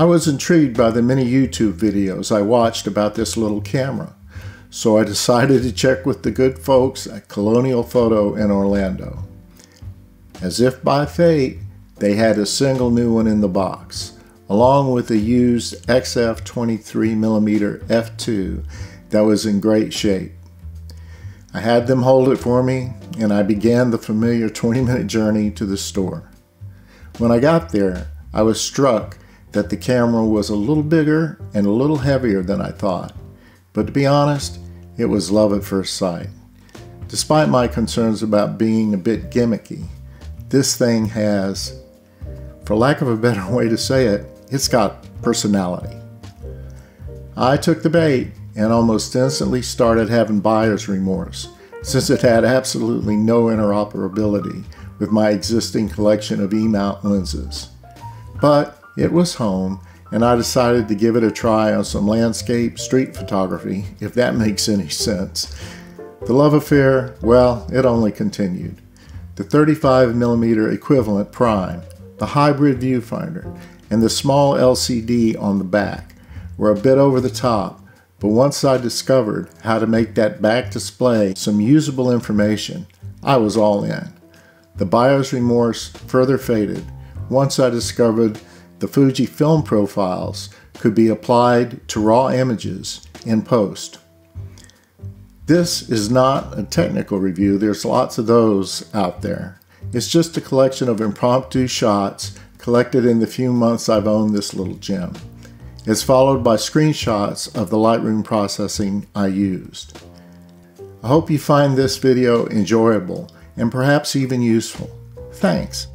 I was intrigued by the many YouTube videos I watched about this little camera, so I decided to check with the good folks at Colonial Photo in Orlando. As if by fate, they had a single new one in the box, along with a used XF 23mm f2 that was in great shape. I had them hold it for me, and I began the familiar 20 minute journey to the store. When I got there, I was struck that the camera was a little bigger and a little heavier than I thought. But to be honest, it was love at first sight. Despite my concerns about being a bit gimmicky, this thing has, for lack of a better way to say it, it's got personality. I took the bait and almost instantly started having buyer's remorse since it had absolutely no interoperability with my existing collection of E-mount lenses. But it was home, and I decided to give it a try on some landscape street photography, if that makes any sense. The love affair, well, it only continued. The 35mm equivalent prime, the hybrid viewfinder, and the small LCD on the back were a bit over the top, but once I discovered how to make that back display some usable information, I was all in. The buyer's remorse further faded once I discovered the Fujifilm profiles could be applied to raw images in post. This is not a technical review, there's lots of those out there. It's just a collection of impromptu shots collected in the few months I've owned this little gem. It's followed by screenshots of the Lightroom processing I used. I hope you find this video enjoyable and perhaps even useful. Thanks.